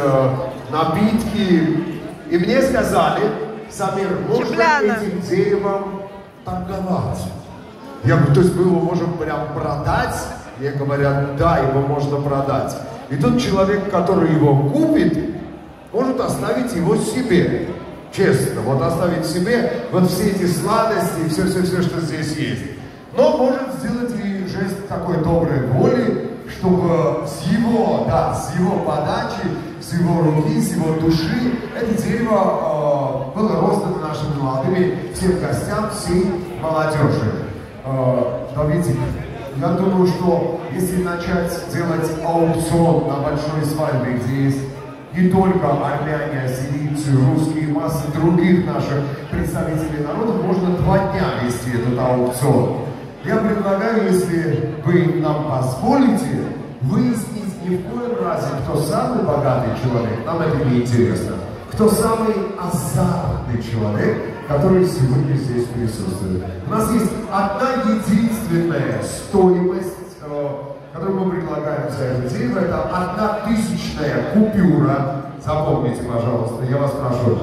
э, напитки. И мне сказали, Самир, можно этим деревом торговать. Я говорю, то есть мы его можем прям продать? Мне говорят, да, его можно продать. И тот человек, который его купит, может оставить его себе. Честно, вот оставить себе вот все эти сладости и все-все-все, что здесь есть. Но может сделать и жест такой доброй воли, чтобы с его, да, с его подачи, с его руки, с его души это дерево э, было роздано нашими молодыми всем гостям, всей молодежи. Э, Давидик, я думаю, что если начать делать аукцион на большой свадьбе, где есть не только армяне, ассирийцы, русские, массы других наших представителей народа, можно два дня вести этот аукцион. Я предлагаю, если вы нам позволите, выяснить ни в коем разе, кто самый богатый человек, нам это не интересно, кто самый азартный человек, который сегодня здесь присутствует. У нас есть одна единственная стоимость, э, которую мы предлагаем за это дерево, это одна тысячная купюра. Запомните, пожалуйста, я вас прошу.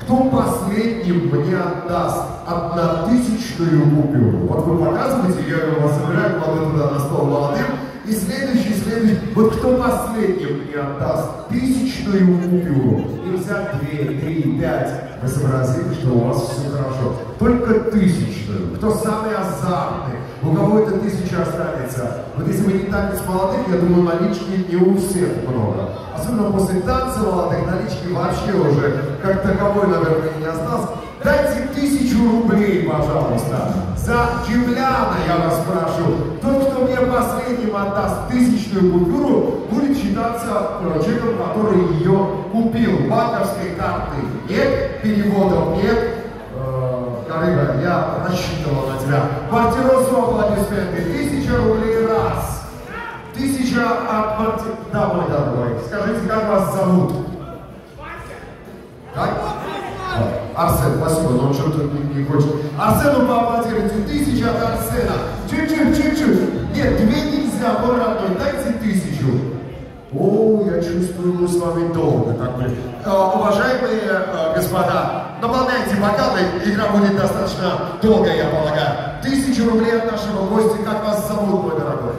Кто последним мне отдаст однотысячную купюру? Вот вы показываете, я ее вас собираю, кладу туда на стол молодым, и следующий, следующий, вот кто последним мне отдаст тысячную купюру? Нельзя две, три, пять. Вы сообразили, что у вас все хорошо. Только тысячную. Кто самый азартный? У кого эта тысяча останется? Вот если вы не танец молодых, я думаю, налички не у всех много. Особенно после танца молодых налички вообще уже как таковой, наверное, не осталось. Дайте тысячу рублей, пожалуйста. За Кимляна, я вас прошу. Тот, кто мне последним отдаст тысячную купюру, будет считаться э, человеком, который ее купил. Банковской карты нет, переводов нет. Э, Карыга, я рассчитывал на тебя. Квартиросу аплодисменты. Тысяча рублей раз. Тысяча от квартиры. Да, мой. Скажите, как вас зовут? Арсен, спасибо, но он что-то не, не хочет. Арсену поаплодируйте. Тысяча от Арсена. Чуть-чуть, чуть-чуть. Нет, две нельзя, мой родной. Дайте тысячу. О, я чувствую, мы с вами долго так были. Э, уважаемые э, господа, наполняйте бокалы, игра будет достаточно долгая, я полагаю. Тысячу рублей от нашего гостя, как вас зовут, мой дорогой?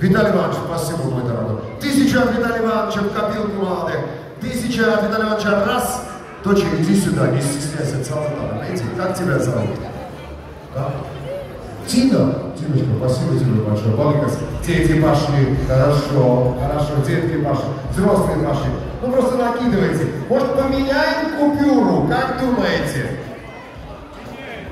Виталий Иванович, спасибо, мой дорогой. Тысяча от Виталия Ивановича в копилку молодых. Тысяча от Виталия Ивановича раз. Доча, иди сюда, не стесняйся, знаете, как тебя зовут? Да? Тина, Тиночка, спасибо тебе большое. Баликас, дети пошли, хорошо, хорошо, детки пошли, взрослые пошли. Ну просто накидывайте. Может поменяем купюру, как думаете?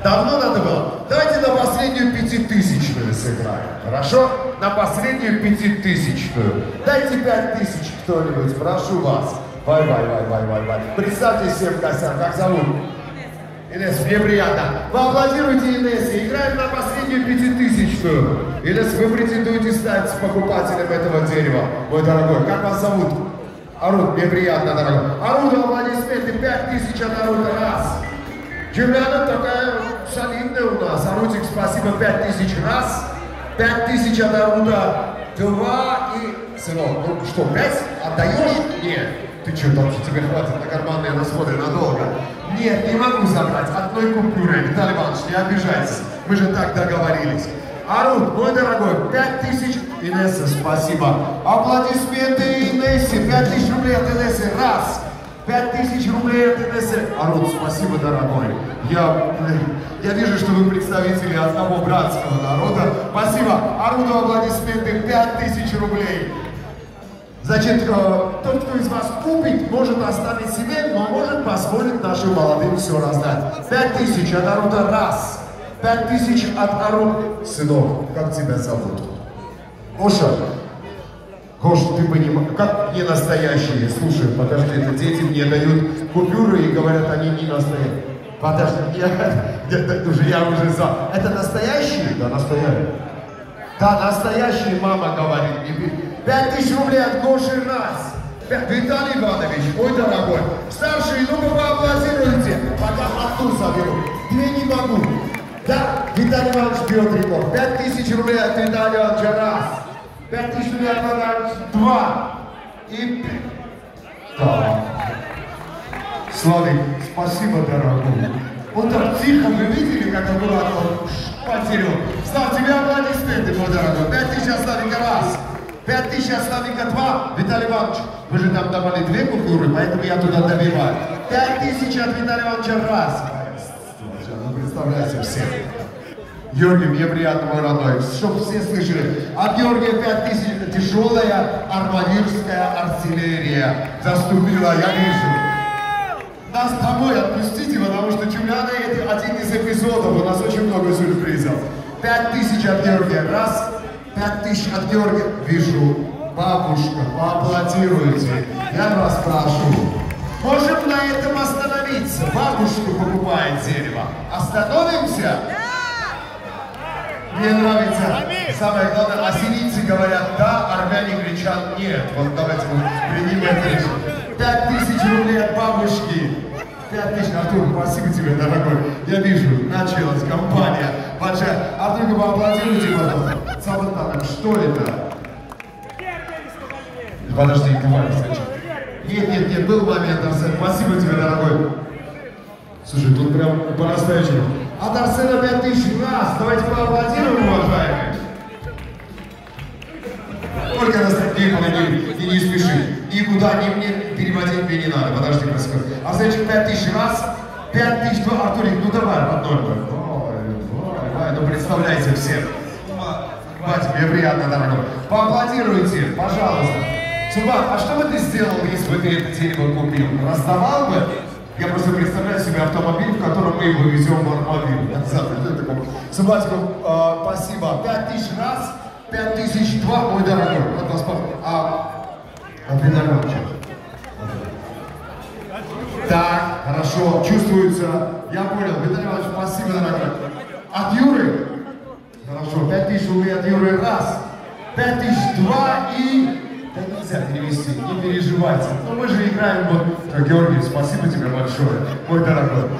Давно надо было? Давайте на последнюю пятитысячную сыграем, хорошо? На последнюю пятитысячную. Дайте пять тысяч кто-нибудь, прошу вас. Вай, вай, вай, вай, вай, вай. Представьте всем гостям, как зовут? Инесс, мне приятно. Вы аплодируйте Инессе. Играем на последнюю пятитысячную. Инесс, вы претендуете стать покупателем этого дерева. Мой дорогой, как вас зовут? Арут, мне приятно, дорогой. Аруду аплодисменты. Пять тысяч от Арута. Раз. Джулиана такая солидная у нас. Арутик, спасибо. Пять тысяч. Раз. Пять тысяч от Арута. Два и... Сынок, ну что, пять? Отдаешь? Нет. Ты что, там что тебе хватит на карманные расходы надолго? Нет, не могу забрать. Одной купюрой. Виталий Иванович, не обижайтесь. Мы же так договорились. Арут, мой дорогой, пять тысяч. Инесса, спасибо. Аплодисменты Инессе. Пять тысяч рублей от Инессы. Раз. Пять тысяч рублей от Инессы. Арут, спасибо, дорогой. Я, я вижу, что вы представители одного братского народа. Спасибо. Аруду аплодисменты. Пять тысяч рублей. Значит, э, тот, кто из вас купит, может оставить себе, но может позволить нашим молодым все раздать. Пять тысяч от Арута раз. Пять тысяч от Арут. Сынок, как тебя зовут? Гоша. Гош, ты понимаешь, как не настоящие? Слушай, подожди, это дети мне дают купюры и говорят, они не настоящие. Подожди, я, я, уже, я уже за. Это настоящие? Да, настоящие. Да, настоящие, мама говорит. Не Пять тысяч рублей от Гоши раз. Виталий Иванович, мой дорогой, старший, ну-ка поаплодируйте, пока одну заберу. Две не могу. Да, Виталий Иванович берет рекорд. Пять тысяч рублей от Виталия Ивановича раз. Пять тысяч рублей от Ивановича два. И Так. Славик, спасибо, дорогой. Вот так тихо, вы видели, как аккуратно потерял? Ставь тебе аплодисменты, мой дорогой. Пять тысяч от раз. Пять тысяч от Славика два. Виталий Иванович, вы же там давали две культуры, поэтому я туда добиваю. Пять тысяч от Виталия Ивановича раз. Ну, представляете все. Георгий, мне приятно, мой родной, чтобы все слышали. От Георгия 5000 тяжелая армавирская артиллерия заступила, я вижу. Нас домой отпустите, потому что Чумляна это один из эпизодов, у нас очень много сюрпризов. 5000 от Георгия, раз, 5000 от Георгия, вижу. Бабушка, поаплодируйте. Я вас прошу. Можем на этом остановиться. Бабушка покупает дерево. Остановимся? Мне нравится, самое главное, ассирийцы говорят да, армяне кричат нет. Вот давайте мы примем это решение. Пять тысяч рублей от бабушки. Пять тысяч, Артур, спасибо тебе, дорогой. Я вижу, началась компания большая. Артур, поаплодируйте, пожалуйста. Сабатаном, что это? Подожди, давай, Нет, нет, нет, был момент, Арсен. Спасибо тебе, дорогой. Слушай, тут прям по-настоящему. От Арсена 5000 раз. Давайте поаплодируем, уважаемые. Только нас не, не, не, спеши. Никуда не мне переводить мне не надо. Подожди, происходит. Арсенчик 5000 раз. 5000, два, Артурик, ну давай, родной мой. Представляйте всем. Батя, мне приятно, дорогой. Поаплодируйте, пожалуйста. Субат, а что бы ты сделал, если бы ты это дерево купил? Раздавал бы? Я просто представляю себе автомобиль, в котором мы его везем в Армавир. Субатику, э, спасибо. Пять тысяч раз, пять тысяч два, мой дорогой. Вот вас А, Андрей Иванович. Так, хорошо, чувствуется. Я понял. Виталий Иванович, спасибо, дорогой. От Юры? Хорошо, пять тысяч рублей от Юры раз. Пять тысяч два и да нельзя перевести, не переживайте. Но мы же играем вот... Георгий, спасибо тебе большое, мой дорогой.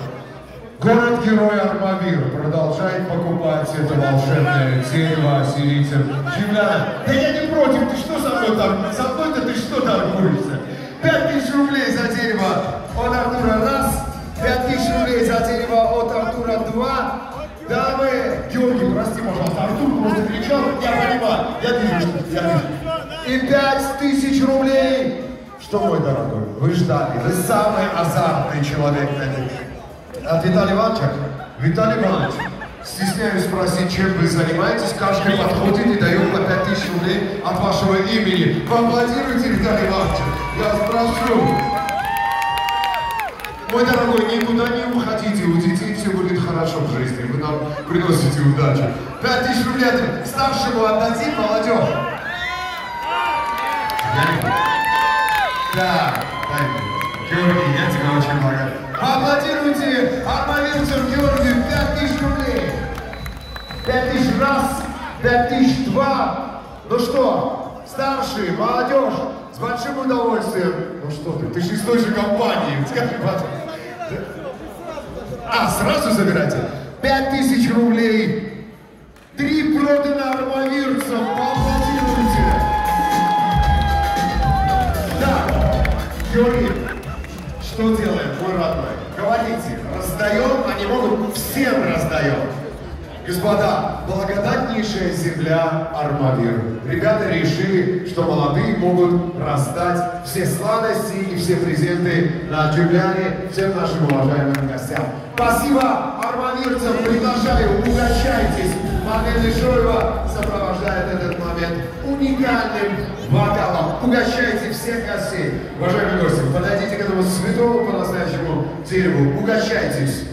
Город-герой Армавир продолжает покупать это волшебное дерево сирийцам. Земляна, да я не против, ты что со мной там? Со мной-то ты что торгуешься? Пять тысяч рублей за дерево от Артура раз, пять тысяч рублей за дерево от Артура два. Прости, пожалуйста, Артур просто кричал, я понимаю, я вижу, я и пять тысяч рублей. Что, мой дорогой, вы ждали, вы самый азартный человек на этой. От Виталия Ивановича? Виталий Иванович, стесняюсь спросить, чем вы занимаетесь, каждый подходит и дает по пять тысяч рублей от вашего имени. Поаплодируйте, Виталий Иванович, я спрошу. Мой дорогой, никуда не уходите, у детей все будет хорошо в жизни, вы нам приносите удачу. Пять тысяч рублей старшему отдадим, молодежь. Да, дай Георгий, я тебя очень благодарю. Аплодируйте армавирцам Георгию 5000 рублей. 5000 раз, 5000 два. Ну что, старшие, молодежь, с большим удовольствием. Ну что ты, ты же из той же компании, скажи, пожалуйста. А, сразу забирайте? 5000 рублей. Три продано армавирцам. Поаплодируйте. Георгий, что делаем, мой родной? Говорите, раздаем, они могут, всем раздаем. Господа, благодатнейшая земля Армавир. Ребята решили, что молодые могут раздать все сладости и все презенты на Джубляне всем нашим уважаемым гостям. Спасибо армавирцам, приглашаю, угощайтесь. Модель Шоева сопровождает этот момент уникальным вокалом. Угощайте всех гостей. Уважаемые гости, подойдите к этому святому по-настоящему дереву. Угощайтесь.